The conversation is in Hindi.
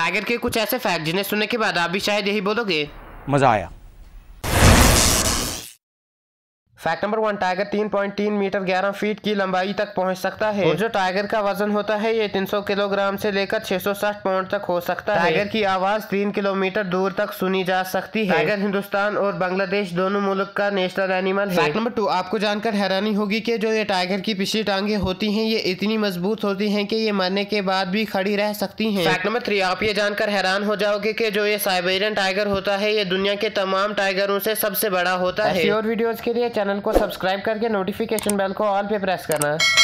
टाइगर के कुछ ऐसे फैक्ट जिन्हें सुनने के बाद आप भी शायद यही बोलोगे? मज़ा आया। Fact number one tiger 3.3 metre 11 feet की लंबाई तक पहुँच सकता है। और जो टाइगर का वज़न होता है ये 300 किलोग्राम से लेकर 660 पाउंड तक हो सकता है। टाइगर की आवाज़ तीन किलोमीटर दूर तक सुनी जा सकती है। टाइगर हिंदुस्तान और बांग्लादेश दोनों मुल्क का नेशनल एनिमल है। फैक्ट नंबर टू आपको जानकर हैरानी होगी की जो ये टाइगर की पिछली टांगे होती है ये इतनी मज़बूत होती है की ये मरने के बाद भी खड़ी रह सकती है। फैक्ट नंबर थ्री आप ये जानकर हैरान हो जाओगे की जो ये साइबेरियन टाइगर होता है ये दुनिया के तमाम टाइगरों से सबसे बड़ा होता है। और वीडियोज़ के लिए चैनल चैनल को सब्सक्राइब करके नोटिफिकेशन बेल को ऑल पे प्रेस करना।